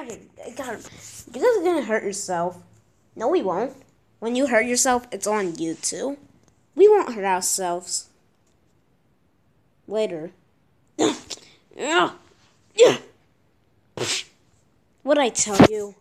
Got it. I got him. You're just gonna hurt yourself. No, we won't. When you hurt yourself, it's on you too. We won't hurt ourselves. Later. Yeah. Yeah. What'd I tell you?